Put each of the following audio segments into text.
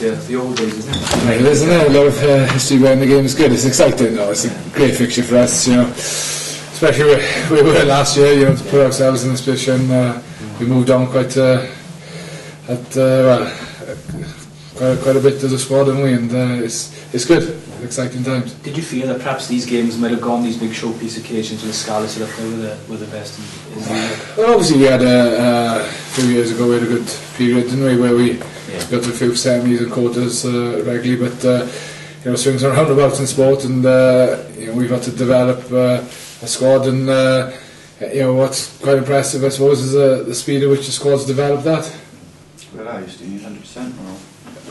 yeah, the old days, isn't it? Right, isn't it? A lot of uh, history behind the game is good. It's exciting, though. It's a great fixture for us, you know. Especially where we were last year, you know, to put ourselves in this position. Uh, we moved on quite, uh, at, uh, well, quite, quite a bit to the squad, didn't we? And uh, it's, it's good. Exciting times. Did you feel that perhaps these games might have gone these big showpiece occasions with Scarlets so that they were the, were the best in, in the league? Well, obviously, we had a, a few years ago, we had a good period, didn't we, where we Yeah. got to a few semis and quarters uh, regularly, but uh, you know, swings and roundabouts in sport, and uh, you know, we've had to develop uh, a squad, and uh, you know, what's quite impressive, I suppose, is uh, the speed at which the squad's developed that. Well, I used to use 100% or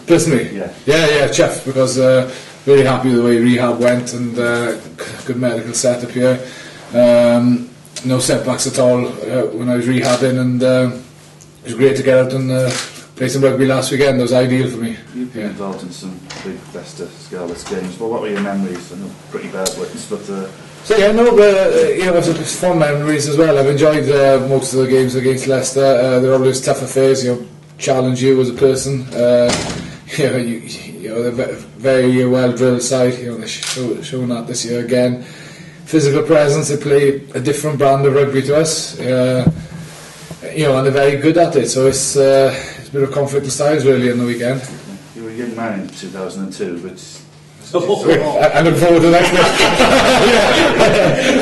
Personally, Yeah. yeah, yeah, Chef, because uh, really happy with the way rehab went, and uh, good medical setup here. Um, no setbacks at all uh, when I was rehabbing, and uh, it was great to get out and uh, play some rugby last weekend. It was ideal for me. You've been Yeah. involved in some big Leicester Scarlets games. Well, what were your memories? I know pretty bad ones, but uh, So yeah, no, but uh, you know, it's fun memories as well. I've enjoyed uh, most of the games against Leicester. Uh, they're always tough affairs. You know, challenge you as a person. Uh, you know, you, you know, they're very well drilled side. You know, they're show, showing that this year again. Physical presence. They play a different brand of rugby to us. Uh, you know, and they're very good at it. So it's uh, it's a bit of conflict of styles really on the weekend. you were a young man in 2002, but I, I look forward to that.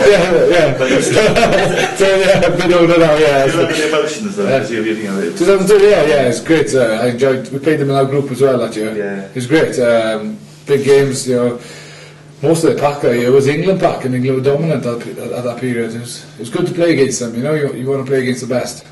yeah, yeah, yeah. so, yeah, a bit older now, yeah. Do you remember the emotions though? Yeah. Because you, you know, it, 2002, yeah, yeah, it's great. Uh, I enjoyed. We played them in our group as well that year. Yeah. it was great. Um, big games, you know. Most of the pack that year was England pack, and England were dominant at, at, at that period. It was, it was good to play against them. You know, you, you want to play against the best.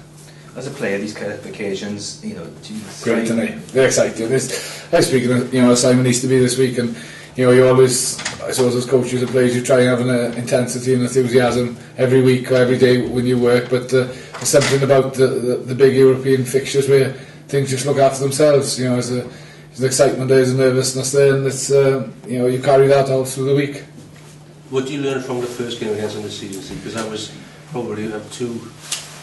As a player, these kind of occasions, you know, do you Great tonight. They're exciting. It's, I was speaking, of, you know, Simon needs to be this week, and you know, you always, I suppose, as coaches and players, you try and have an uh, intensity and enthusiasm every week or every day when you work. But uh, there's something about the, the, the big European fixtures where things just look after themselves. You know, there's, a, there's an excitement there, there's a nervousness there, and it's, uh, you know, you carry that all through the week. What do you learn from the first game against them this season? Because that was probably uh, two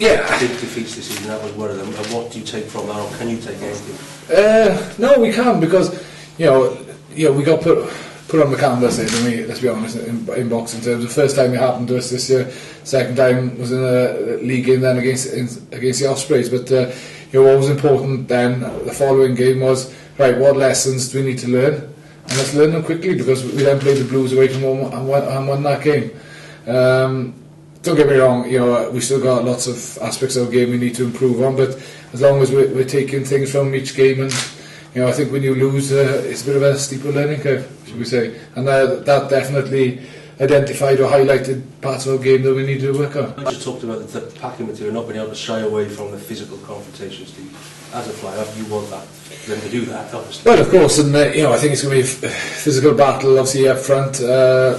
Yeah. big defeats this season. That was one of them. And what do you take from that, or can you take anything? Uh, no, we can because you know, you know, we got put put on the canvas, didn't we? Let's be honest, in, in boxing terms. The first time it happened to us this year. Second time was in a league game then against in, against the Ospreys. But uh, you know, what was important then, the following game was right. What lessons do we need to learn? And let's learn them quickly because we then played the Blues away from home and won, and won that game. Um, don't get me wrong, you know, we still got lots of aspects of the game we need to improve on, but as long as we're, we're taking things from each game and, you know, I think when you lose, uh, it's a bit of a steeper learning curve, should we say. And uh, that definitely identified or highlighted parts of the game that we need to work on. You just talked about the, packing material, not being able to shy away from the physical confrontations. Do you, as a flyer, you want that, them to do that, obviously. Well, of course, and uh, you know, I think it's going to be a physical battle, obviously up front. Uh,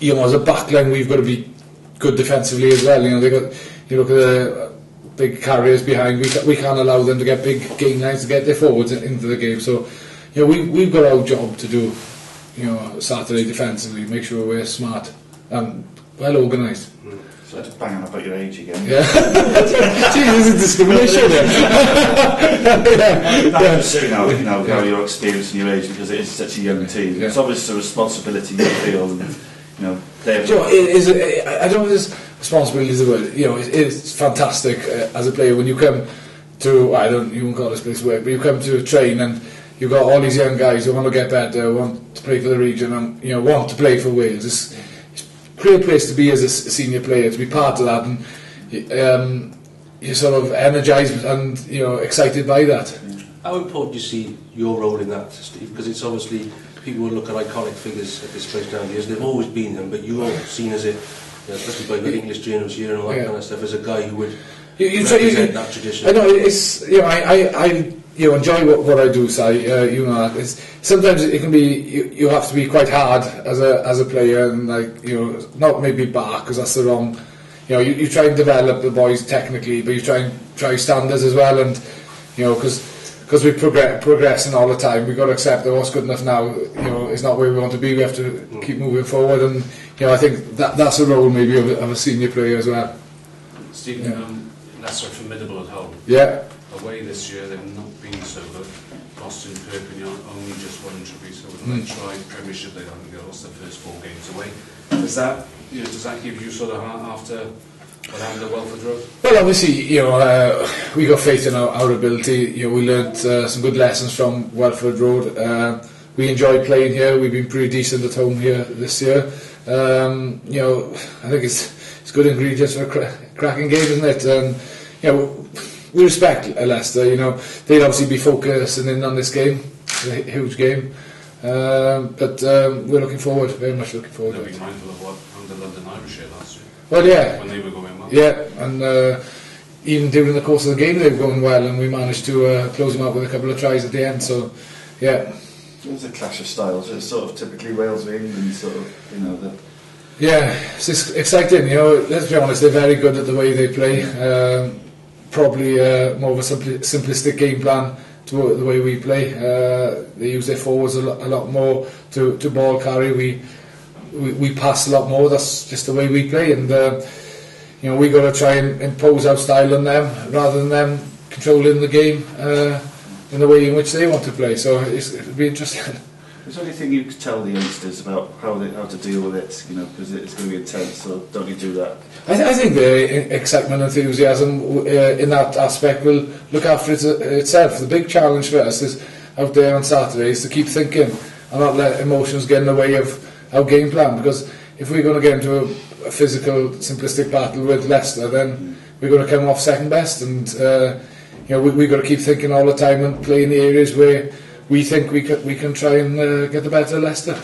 you know, as a backline, we've got to be good defensively as well. You know, they got you look at the big carriers behind. We we can't allow them to get big game lines to get their forwards into the game. So, you know, we we've got our job to do. You know, Saturday defensively, make sure we're smart and well organised. Mm. so just bang on about your age again. Yeah, Gee, this is discrimination. here. yeah. Not necessarily now, you know, your experience and your age, because it is such a young team. Yeah. It's obviously a responsibility you feel, and, you know, they're... Do you know, it is, I I don't know if this responsibility is the word. You know, it, it's fantastic uh, as a player when you come to, I don't even call this place work, but you come to a train and you've got all these young guys who want to get better, want to play for the region and, you know, want to play for Wales. It's, it's a great place to be as a senior player, to be part of that and um, you're sort of energised and, you know, excited by that. How important do you see your role in that, Steve? Because it's obviously, people will look at iconic figures at this place down years. They've always been them, but you're seen as it, you know, especially by the English journals here and all that Yeah. kind of stuff, as a guy who would You, you try, you, represent you, that tradition. I know it's you know I, I, I you know enjoy what, what I do. Si, uh, you know that. It's, sometimes it can be you, you have to be quite hard as a as a player and like you know not maybe back because that's the wrong. You know you, you try and develop the boys technically, but you try and try standards as well, and you know because. Because we progress, progressing all the time, we've got to accept that what's good enough now, you know, is not where we want to be. We have to keep moving forward, and you know, I think that that's a role maybe of, a- of a senior player as well. Stephen, Yeah. um, Leicester are formidable at home. Yeah, away this year they've not been so good. Boston, Perpignan only just won trophy, so when they tried Premiership, they haven't they lost their first four games away. Does that, you know, does that give you sort of heart after Well, obviously, you know, uh, we got faith in our, our ability. You know, we learnt uh, some good lessons from Welford Road. Uh, we enjoy playing here. We've been pretty decent at home here this year. Um, you know, I think it's it's good ingredients for a cra- cracking game, isn't it? And you know, we respect Leicester. You know, they'd obviously be focusing in on this game, it's a huge game. Um, but um, we're looking forward, very much looking forward They'll to be it. mindful of what happened to London Irish here last year Well, yeah, when they were going well. Yeah, and uh, even during the course of the game, they were going well, and we managed to uh, close them out with a couple of tries at the end. So, yeah, It's a clash of styles. It's sort of typically Wales v England, sort of, you know, the yeah, it's exciting. You know, let's be honest, they're very good at the way they play. Um, probably uh, more of a simpli- simplistic game plan to the way we play. Uh, they use their forwards a lot, a lot more to, to ball carry. We, we we pass a lot more. That's just the way we play, and uh, you know we got to try and impose our style on them rather than them controlling the game uh, in the way in which they want to play. So it'll be interesting. Is there anything you could tell the youngsters about how they, how to deal with it? You know, because it's going to be intense. So don't you do that? I, th- I think the excitement and enthusiasm uh, in that aspect will look after it, uh, itself. The big challenge for us is out there on Saturday is to keep thinking and not let emotions get in the way of our game plan. Because if we're going to get into a, a physical, simplistic battle with Leicester, then we're going to come off second best. And uh, you know we, we've got to keep thinking all the time and play in the areas where we think we can, we can try and uh, get the better Leicester.